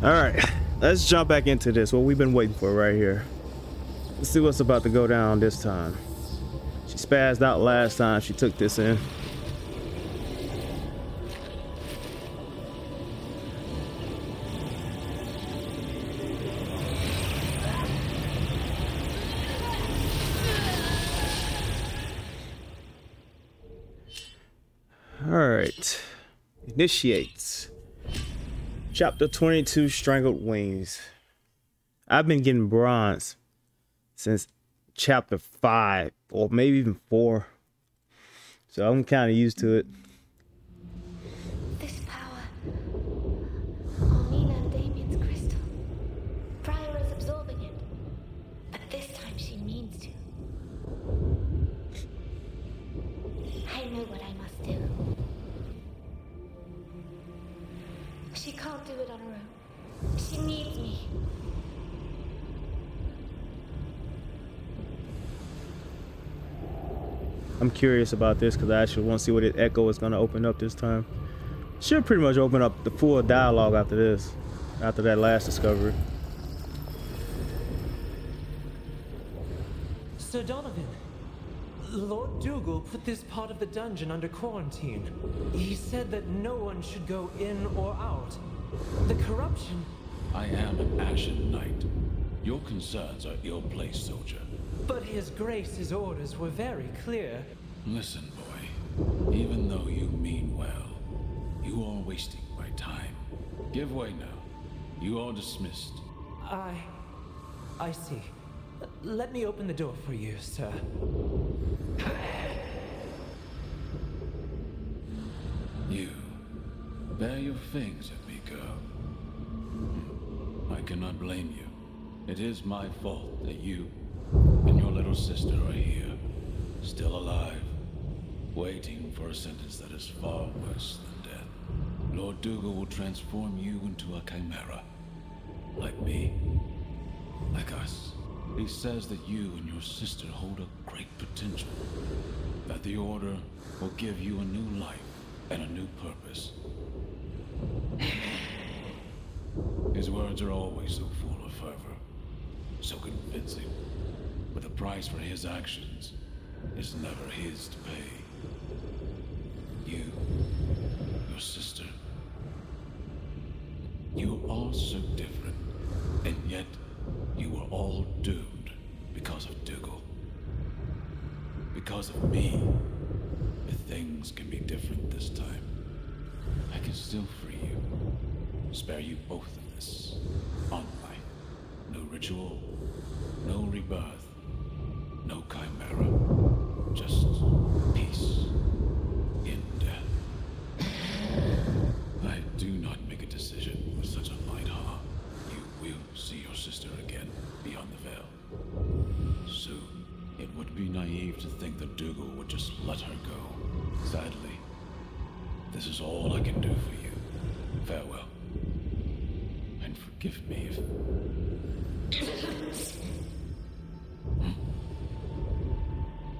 All right, let's jump back into this. What we've been waiting for right here. Let's see what's about to go down this time. She spazzed out last time she took this in. All right, initiates. Chapter 22 Strangled Wings. I've been getting bronze since chapter 5 or maybe even 4. So I'm kind of used to it. I'm curious about this because I actually want to see what it Echo is going to open up this time. Should pretty much open up the full dialogue after this, after that last discovery. Sir Donovan, Lord Dougal put this part of the dungeon under quarantine. He said that no one should go in or out. The corruption. I am an Ashen Knight. Your concerns are ill-placed, soldier. But His Grace's orders were very clear. Listen, boy. Even though you mean well, you are wasting my time. Give way now. You are dismissed. I. I see. Let me open the door for you, sir. You. Bear your fangs at me, girl. I cannot blame you. It is my fault that you and your little sister are here, still alive, waiting for a sentence that is far worse than death. Lord Dougal will transform you into a chimera. Like me. Like us. He says that you and your sister hold a great potential. That the Order will give you a new life and a new purpose. His words are always so full of fervor, so convincing. But the price for his actions is never his to pay. You, your sister, you are all so different, and yet you were all doomed because of Dougal. Because of me, if things can be different this time. I can still free you, spare you both of this. On life, no ritual, no rebirth, no chimera, just peace in death. I do not make a decision with such a light heart. You will see your sister again beyond the veil. Soon, it would be naive to think that Dougal would just let her go. Sadly, this is all I can do for you. Farewell. And forgive me if.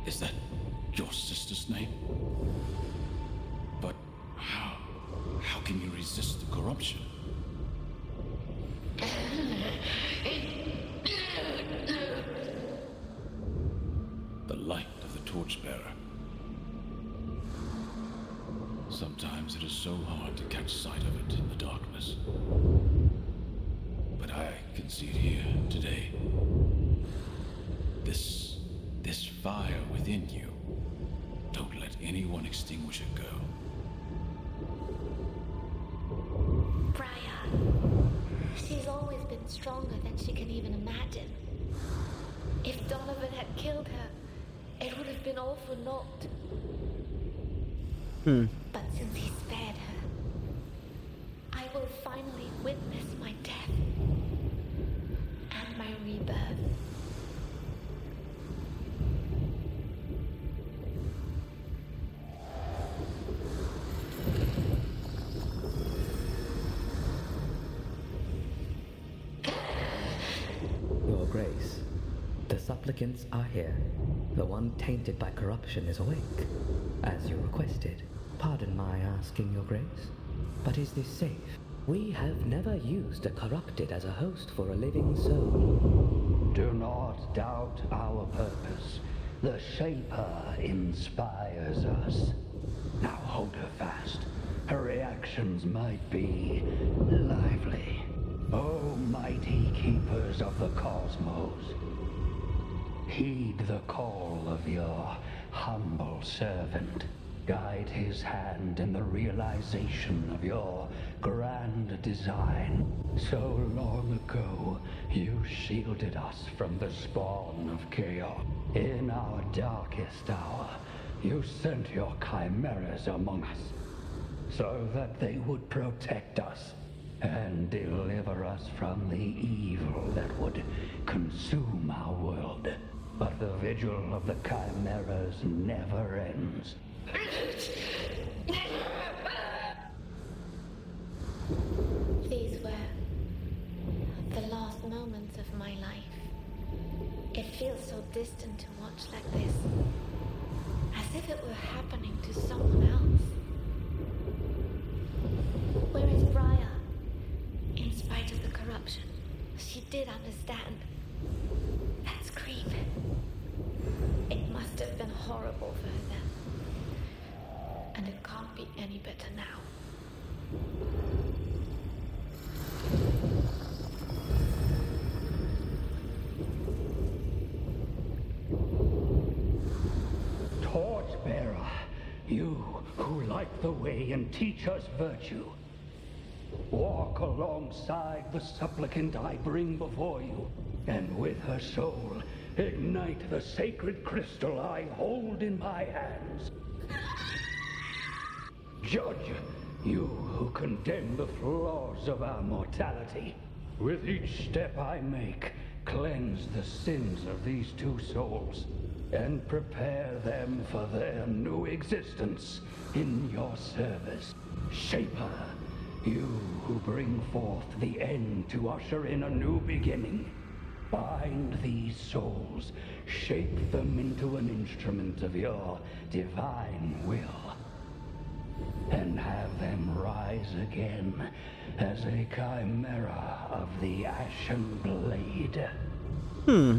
Is that your sister's name? But how? How can you resist the corruption? The light of the torchbearer. Sometimes it is so hard to catch sight of it in the darkness. But I can see it here today. This. this fire within you. Don't let anyone extinguish it, girl. Briar. She's always been stronger than she can even imagine. If Donovan had killed her, it would have been all for naught. Hmm. But since he spared her, I will finally witness my death and my rebirth. The supplicants are here. The one tainted by corruption is awake, as you requested. Pardon my asking, Your Grace, but is this safe? We have never used a corrupted as a host for a living soul. Do not doubt our purpose. The Shaper inspires us. Now hold her fast. Her reactions might be lively. Oh, mighty keepers of the cosmos. Heed the call of your humble servant. Guide his hand in the realization of your grand design. So long ago, you shielded us from the spawn of chaos. In our darkest hour, you sent your chimeras among us so that they would protect us and deliver us from the evil that would consume our world. But the vigil of the chimeras never ends. These were the last moments of my life. It feels so distant to watch like this, as if it were happening to someone else. Where is Briar? In spite of the corruption, she did understand. That scream. It must have been horrible for her then. And it can't be any better now. Torchbearer, you who light the way and teach us virtue. Walk alongside the supplicant I bring before you, and with her soul, ignite the sacred crystal I hold in my hands. Judge, you who condemn the flaws of our mortality. With each step I make, cleanse the sins of these two souls, and prepare them for their new existence in your service. Shaper, you who bring forth the end to usher in a new beginning. Bind these souls, shape them into an instrument of your divine will and have them rise again as a chimera of the Ashen Blade. Hmm.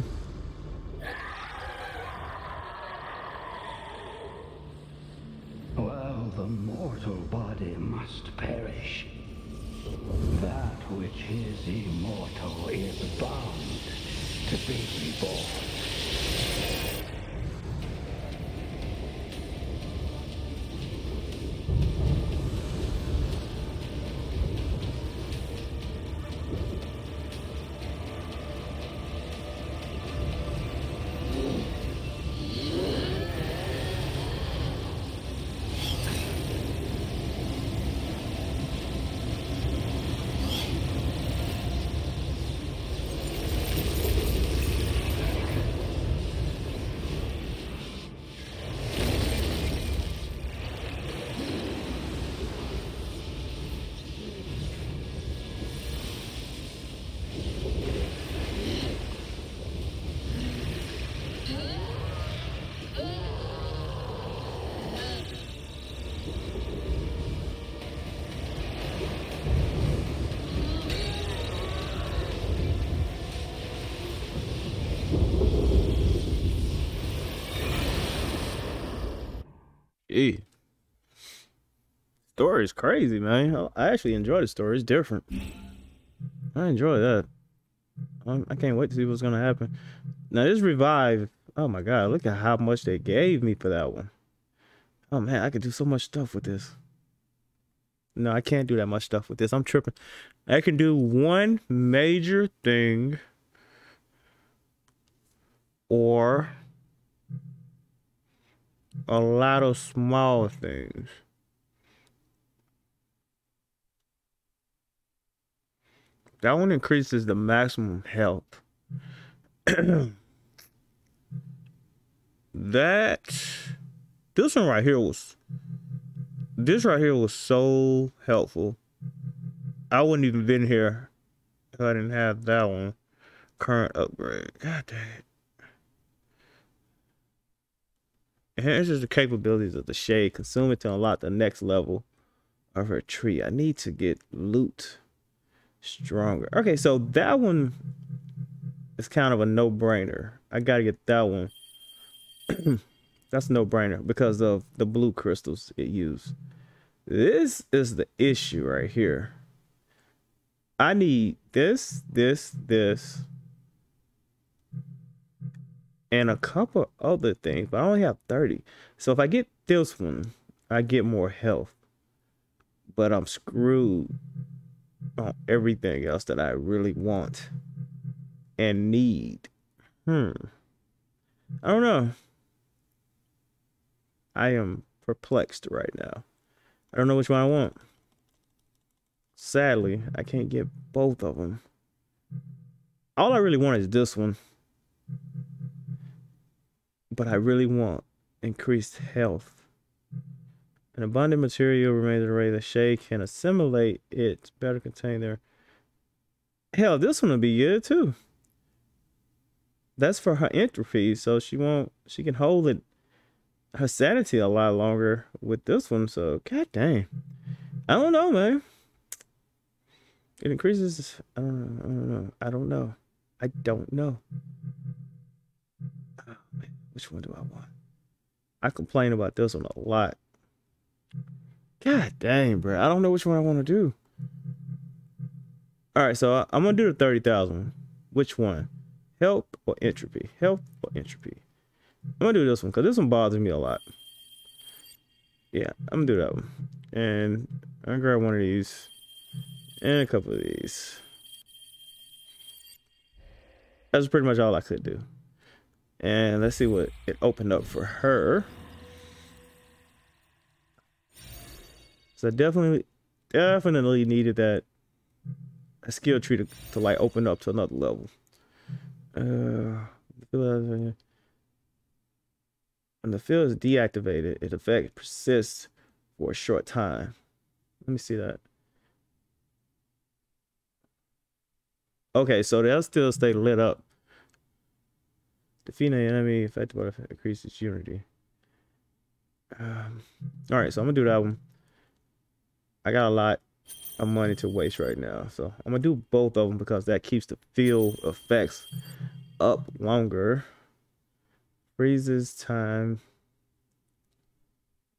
While the mortal body must perish, that which is immortal is bound to be reborn. Gee. Story is crazy, man. I- I actually enjoy the story. It's different. I enjoy that. I'm, I can't wait to see what's gonna happen. Now this revive. Oh my god! Look at how much they gave me for that one. Oh man, I could do so much stuff with this. No, I can't do that much stuff with this. I'm tripping. I can do one major thing, or a lot of small things. That one increases the maximum health. that this one right here was this right here was so helpful. I wouldn't even been here if I didn't have that one. Current upgrade. God dang it. Enhances the capabilities of the shade. Consume it to unlock the next level of her tree. I need to get Lute. stronger. Okay, so that one is kind of a no-brainer. I gotta get that one. That's no brainer because of the blue crystals it used. This is the issue right here. I need this, this, this, and a couple other things, but I only have 30. So if I get this one, I get more health. But I'm screwed on everything else that I really want and need. Hmm. I don't know. I am perplexed right now. I don't know which one I want. Sadly, I can't get both of them. All I really want is this one. But I really want increased health. An abundant material remains an array. The shade can assimilate it better contain their. Hell, this one will be good too. That's for her entropy, so she won't. She can hold it her sanity a lot longer with this one. So, god dang. I don't know, man. It increases. Uh, I don't, know, I don't know. I don't know. I don't know. Which one do I want? I complain about this one a lot. God dang, bro. I don't know which one I want to do. All right, so I'm gonna do the thirty thousand. Which one? Help or entropy? Help or entropy? I'm gonna do this one because this one bothers me a lot. Yeah, I'm gonna do that one. And I'm gonna grab one of these and a couple of these. That's pretty much all I could do. And let's see what it opened up for her. So definitely, definitely needed that a skill tree to, to like open up to another level. Uh, when the field is deactivated, its effect persists for a short time. Let me see that. Okay, so they'll still stay lit up. Defeat an enemy affected by its unity. Um, all right, so I'm gonna do that one. I got a lot of money to waste right now, so I'm gonna do both of them because that keeps the field effects up longer. Freezes time.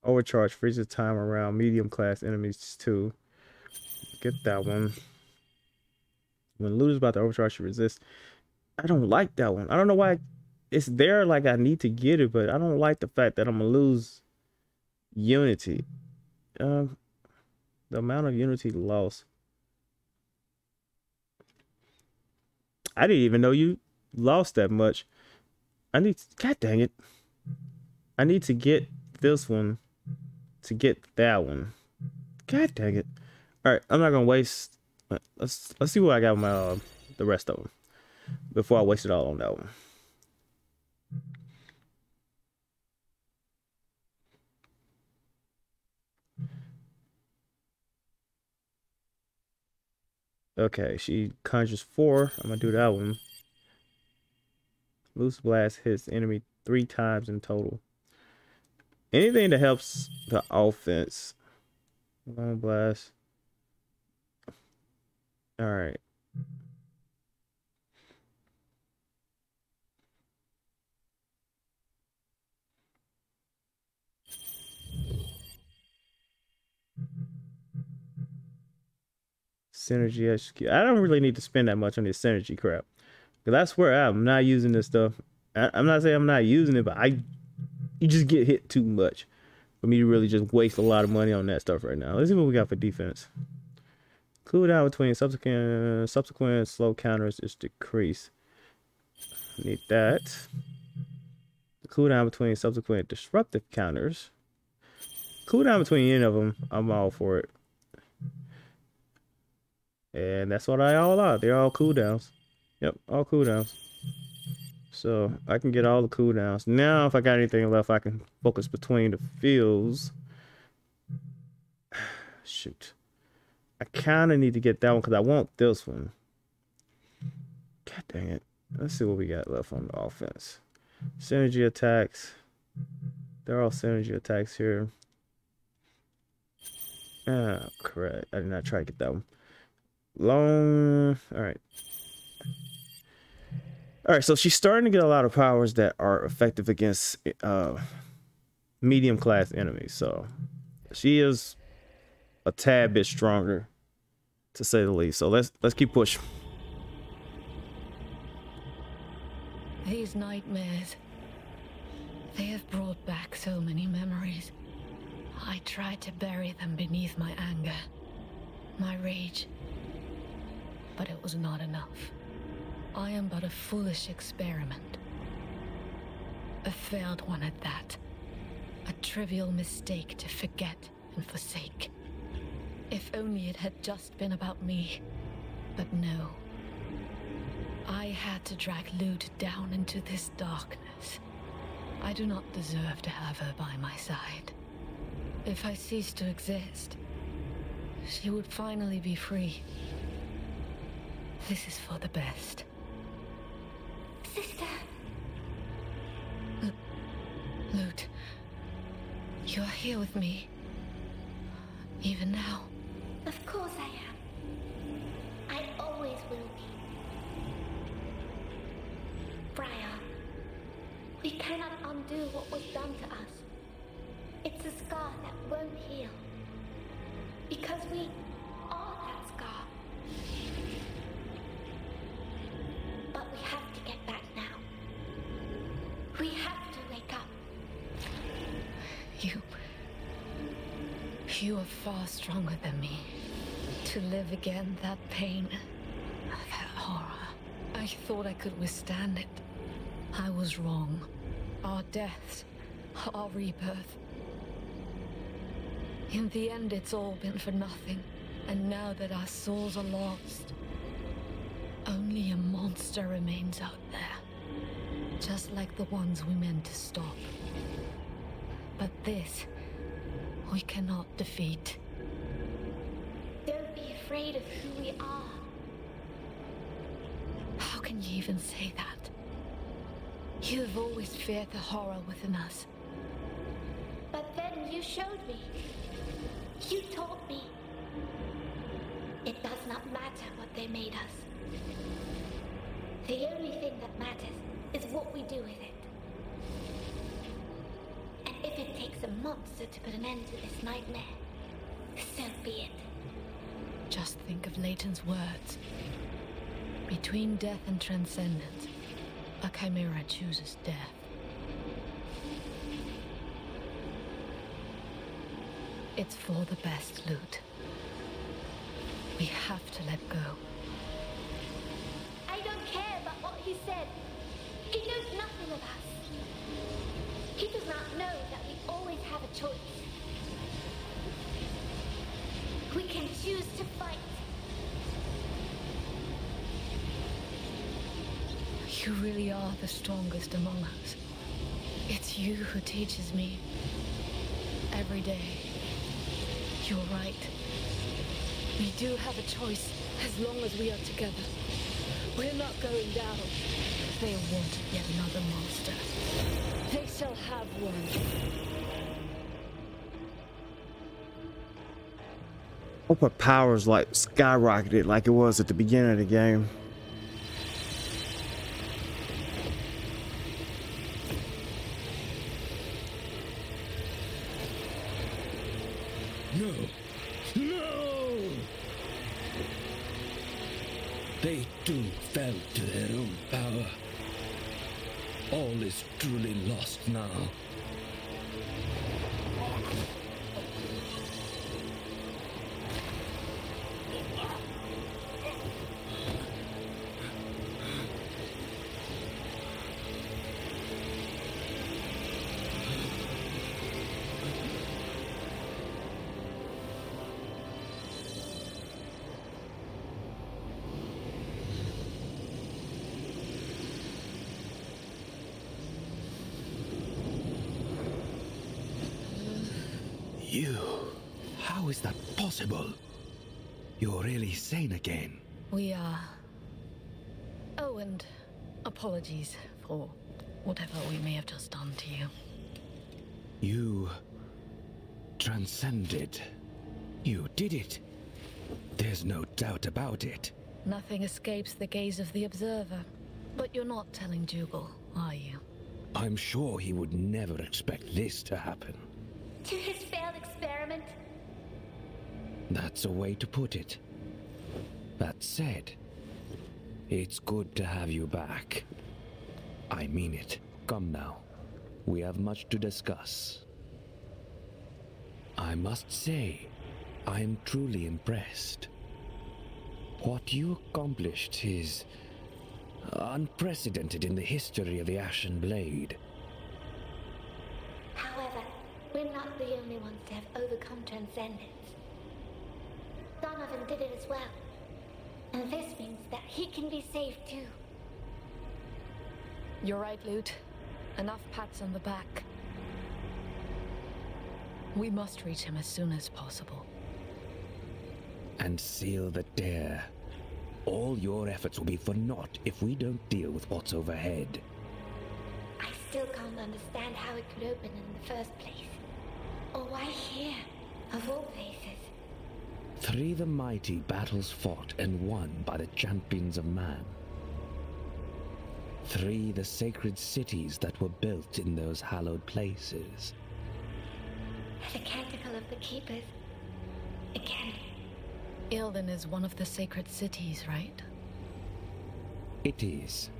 Overcharge freezes time around medium class enemies too. Get that one. When Lute is about to overcharge, you resist. I don't like that one. I don't know why it's there like I need to get it, but I don't like the fact that I'm gonna lose unity. Um, the amount of unity lost. I didn't even know you lost that much. I need, to, god dang it. I need to get this one to get that one. God dang it. All right, I'm not gonna waste. Let's let's see what I got my uh, the rest of them before I waste it all on that one. Okay, she conjures four. I'm gonna do that one. Loose blast hits enemy three times in total. Anything that helps the offense. Long blast. All right. Synergy. I don't really need to spend that much on this synergy crap. Cause that's where I'm not using this stuff. I, I'm not saying I'm not using it, but I you just get hit too much for me to really just waste a lot of money on that stuff right now. Let's see what we got for defense. Cool down between subsequent subsequent slow counters is decreased. Need that. The cooldown between subsequent disruptive counters. Cooldown between any of them, I'm all for it. And that's what I all are. They're all cooldowns. Yep, all cooldowns. So I can get all the cooldowns. Now, if I got anything left, I can focus between the fields. Shoot. I kind of need to get that one because I want this one. God dang it. Let's see what we got left on the offense. Synergy attacks. They're all synergy attacks here. Ah, correct. I did not try to get that one. Long. All right. All right. So she's starting to get a lot of powers that are effective against uh, medium class enemies. So she is a tad bit stronger, to say the least. So let's let's keep pushing. These nightmares, they have brought back so many memories. I tried to bury them beneath my anger, my rage. But it was not enough. I am but a foolish experiment. A failed one at that. A trivial mistake to forget and forsake. If only it had just been about me. But no. I had to drag Lute down into this darkness. I do not deserve to have her by my side. If I ceased to exist, she would finally be free. This is for the best. Sister, Lute, you are here with me. Even now. of course I am. I always will be. Briar, we cannot undo what was done to us. It's a scar that won't heal. Because we You are far stronger than me. To live again, that pain, that horror. I thought I could withstand it. I was wrong. Our deaths, our rebirth. In the end, it's all been for nothing. And now that our souls are lost, only a monster remains out there. Just like the ones we meant to stop. But this, we cannot defeat. Don't be afraid of who we are. How can you even say that? You have always feared the horror within us. But then you showed me. You taught me. It does not matter what they made us. The only thing that matters is what we do with it. If it takes a monster to put an end to this nightmare, so be it. Just think of Leighton's words. Between death and transcendence, a chimera chooses death. It's for the best, Lute. We have to let go. I don't care about what he said. He knows nothing of choice. We can choose to fight. You really are the strongest among us. It's you who teaches me. Every day. You're right. We do have a choice as long as we are together. We're not going down. They want yet another monster. They shall have one. Hope her powers like skyrocketed like it was at the beginning of the game. Really sane again. We are. Oh, and apologies for whatever we may have just done to you. You transcended. You did it. There's no doubt about it. Nothing escapes the gaze of the observer. But you're not telling Dougal, are you? I'm sure he would never expect this to happen. To his failed experiment? That's a way to put it. That said, it's good to have you back. I mean it. Come now. We have much to discuss. I must say, I am truly impressed. What you accomplished is unprecedented in the history of the Ashen Blade. However, we're not the only ones to have overcome transcendence. Donovan did it as well. And this means that he can be saved too. You're right, Lute. Enough pats on the back. We must reach him as soon as possible. And seal the Tear. All your efforts will be for naught if we don't deal with what's overhead. I still can't understand how it could open in the first place. Or why here, of all places. Three the mighty battles fought and won by the champions of man. Three the sacred cities that were built in those hallowed places. The canticle of the keepers. Again. Ilden is one of the sacred cities, right? It is.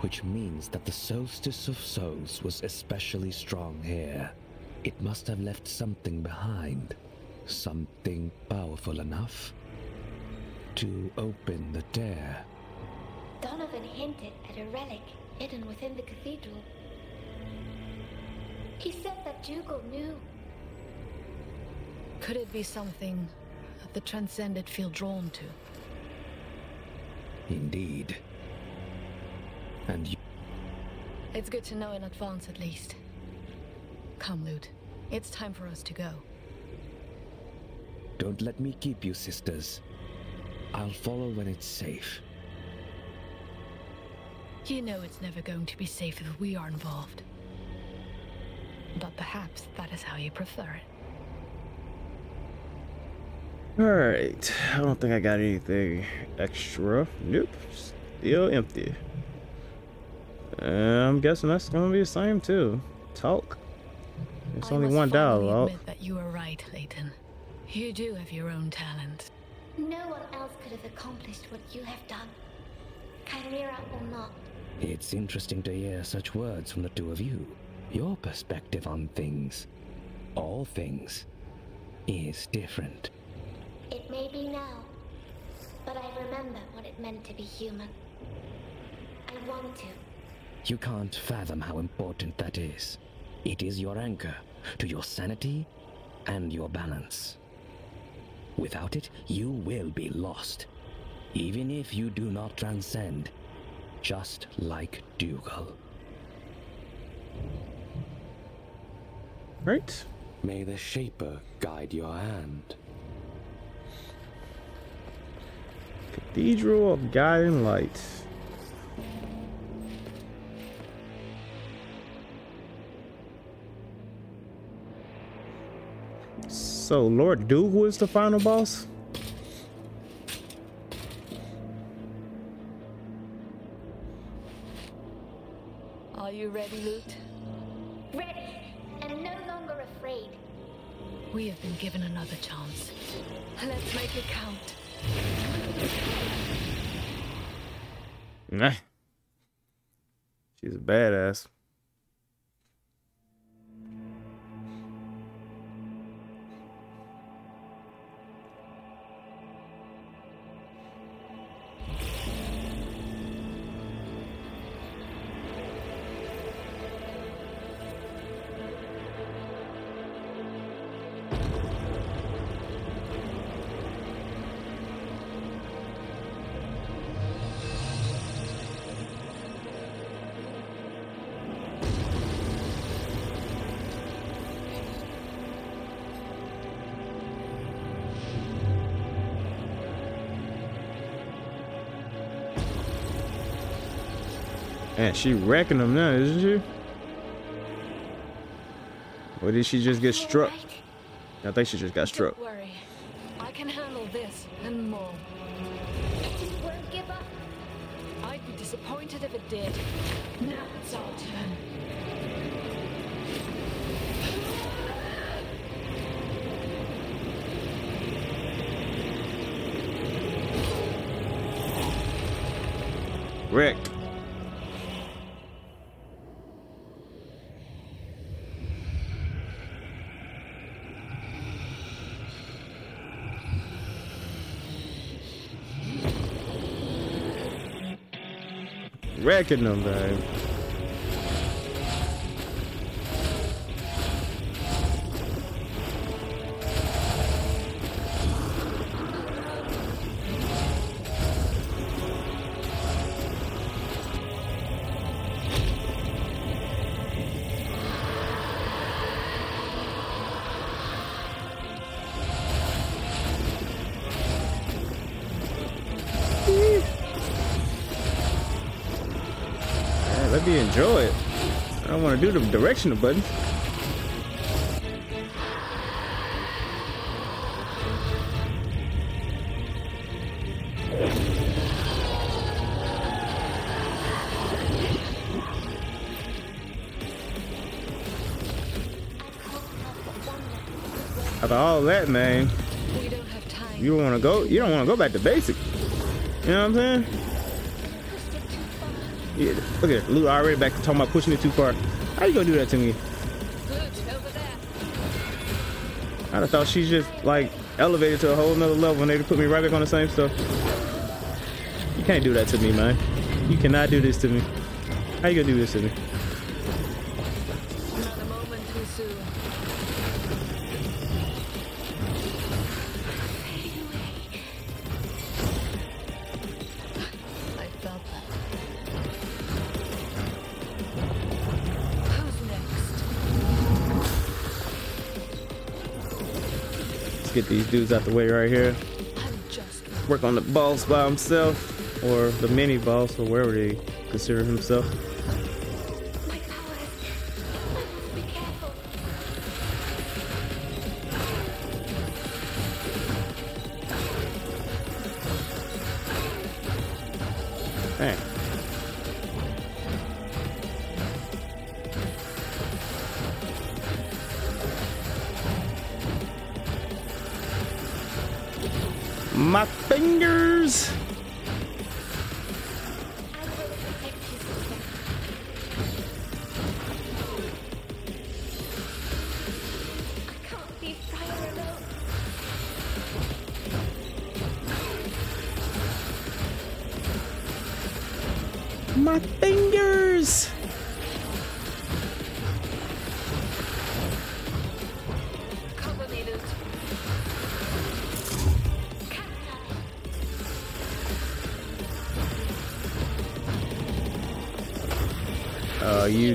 Which means that the solstice of souls was especially strong here. It must have left something behind. Something powerful enough to open the Tear. Donovan hinted at a relic hidden within the cathedral. He said that Dougal knew. Could it be something that the Transcended feel drawn to? Indeed. And you... It's good to know in advance, at least. Come, Lute. It's time for us to go. Don't let me keep you, sisters. I'll follow when it's safe. You know it's never going to be safe if we are involved. But perhaps that is how you prefer it. Alright, I don't think I got anything extra. Nope, still empty. Uh, I'm guessing that's gonna be the same too. Talk. It's I only must one finally dialogue. admit that you were right, Leighton. You do have your own talent. No one else could have accomplished what you have done. Chimera or not. It's interesting to hear such words from the two of you. Your perspective on things, all things, is different. It may be now, but I remember what it meant to be human. I want to. You can't fathom how important that is. It is your anchor to your sanity and your balance. Without it, you will be lost, even if you do not transcend, just like Dougal. Right? May the Shaper guide your hand. Cathedral of Guiding Light. So, Lord Dougal is the final boss? Man, she wrecking them now, isn't she? Or did she just get struck? I think she just got struck. Don't worry. I can handle this and more. I just won't give up. I'd be disappointed if it did. Now it's our turn. Rick. Wrecking them, babe. Directional buttons. After all that, man, you want to go. You don't want to go back to basic. You know what I'm saying? Yeah, look at Lou already back talking about pushing it too far. How you gonna do that to me? Have thought she's just like elevated to a whole nother level and they put me right back on the same stuff. You can't do that to me, man. You cannot do this to me. How you gonna do this to me? These dudes out the way right here. Work on the boss by himself, or the mini boss, or wherever they consider himself. My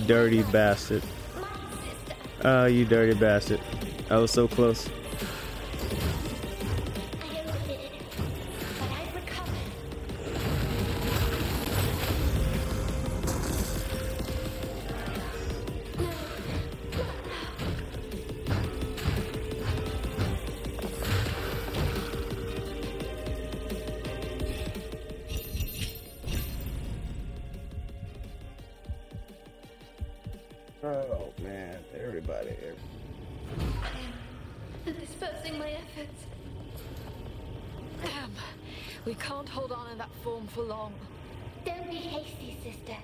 dirty bastard. Oh, you dirty bastard. I was so close. Form for long. Don't be hasty, sister.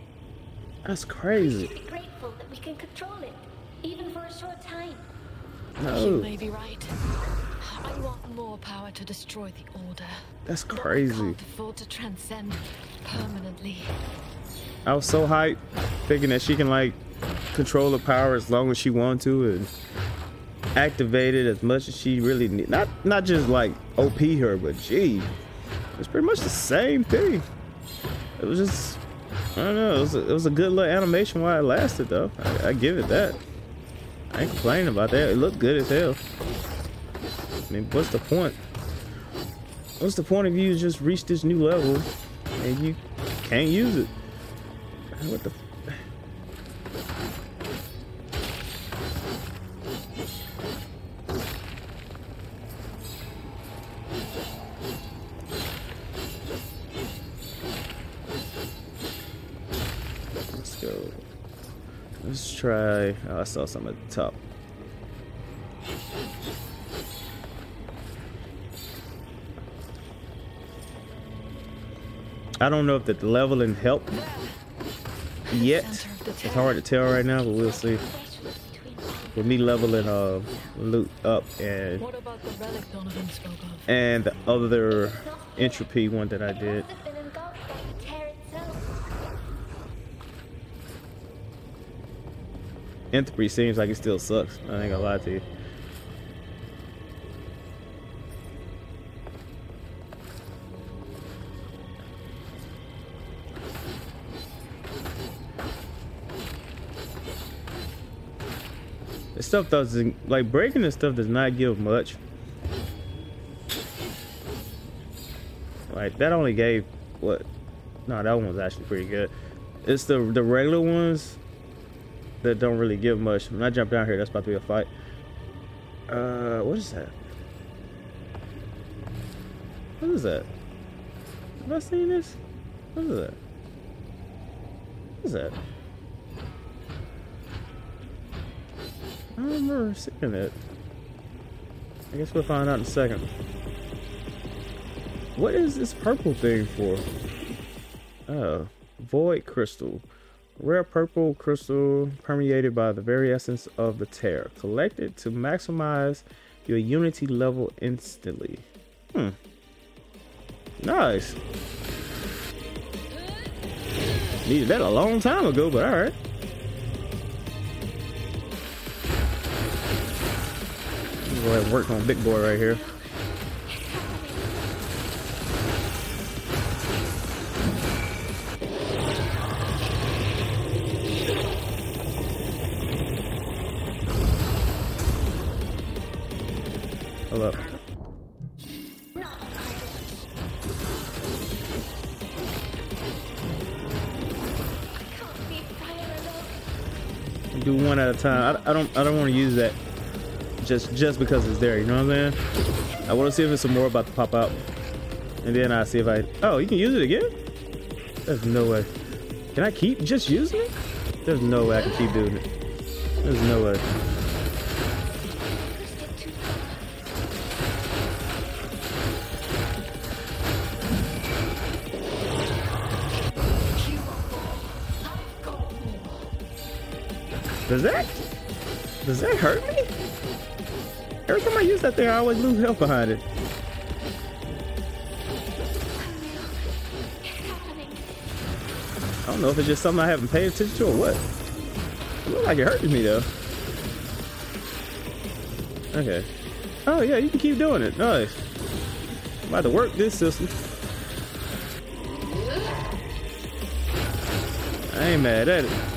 That's We crazy. should be grateful that we can control it, even for a short time. You No, may be right. I want more power to destroy the Order. that's But I crazy. can't afford to transcend permanently. I was so hyped, thinking that she can like control the power as long as she wants to and activate it as much as she really need. Not not just like OP her, but gee, it's pretty much the same thing. It was just I don't know. It was a, it was a good little animation while it lasted though. I, I give it that. I ain't complaining about that. It looked good as hell. I mean, what's the point? What's the point of you just reach this new level and you can't use it? What the? Try. Oh, I saw some at the top. I don't know if the leveling helped yet. It's hard to tell right now, but we'll see. With me leveling uh Lute up and and the other entropy one that I did. Entropy seems like it still sucks. I ain't gonna lie to you. The stuff doesn't like breaking the stuff does not give much. Like that only gave what? No, that one was actually pretty good. It's the the regular ones that don't really give much. When I jump down here, that's about to be a fight. Uh, what is that? What is that? Have I seen this? What is that? What is that? I don't remember seeing it. I guess we'll find out in a second. What is this purple thing for? Oh, void crystal. Rare purple crystal permeated by the very essence of the tear. Collect it to maximize your unity level instantly. Hmm. Nice. Needed that a long time ago, but alright. Go ahead and work on big boy right here. Hold up. Do one at a time. I, I don't. I don't want to use that just just because it's there. You know what I'm saying? I want to see if there's some more about to pop out, and then I see if I. Oh, you can use it again? There's no way. Can I keep just using it? There's no way I can keep doing it. There's no way. Does that does that hurt me? Every time I use that thing, I always lose health behind it. I don't know if it's just something I haven't paid attention to or what. It looks like it hurts me though. Okay. Oh yeah, you can keep doing it. Nice. I'm about to work this system. I ain't mad at it.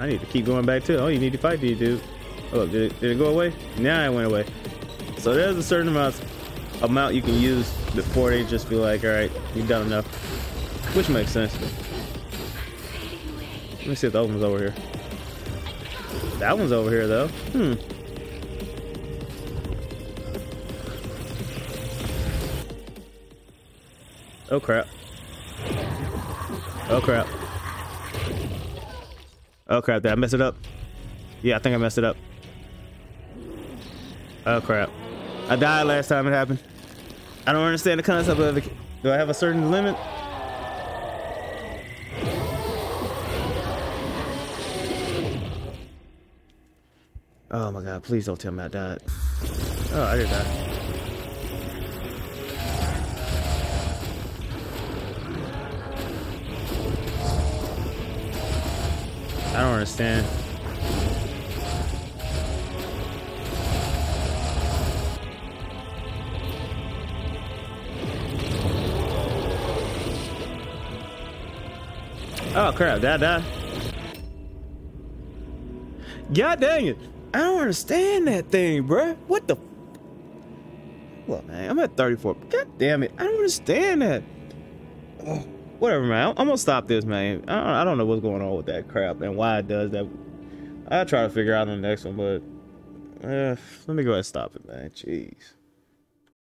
I need to keep going back too. Oh, you need to fight these dude. Oh, did it, did it go away? Now it went away. So there's a certain amount amount you can use before they just be like, all right, you've done enough. Which makes sense. Let me see if other one's over here. That one's over here though. Hmm. Oh crap. Oh crap. Oh crap, did I mess it up? Yeah, I think I messed it up. Oh crap. I died last time it happened. I don't understand the concept of it. Do I have a certain limit? Oh my god, please don't tell me I died. Oh, I did die. I don't understand. Oh crap, that die? God dang it. I don't understand that thing, bruh. What the? Look, man, I'm at 34. God damn it. I don't understand that. Oh, whatever, man. I'm, gonna stop this, man. I don't, I don't know what's going on with that crap and why it does that. I'll try to figure out on the next one, but Uh, let me go ahead and stop it, man. Jeez.